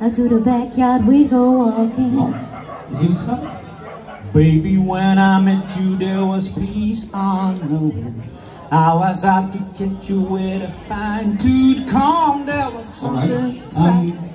Out to the backyard we go walking. Oh, Baby, when I met you, there was peace on the way. I was out to get you with a fine tooth comb. There was something. something. Um,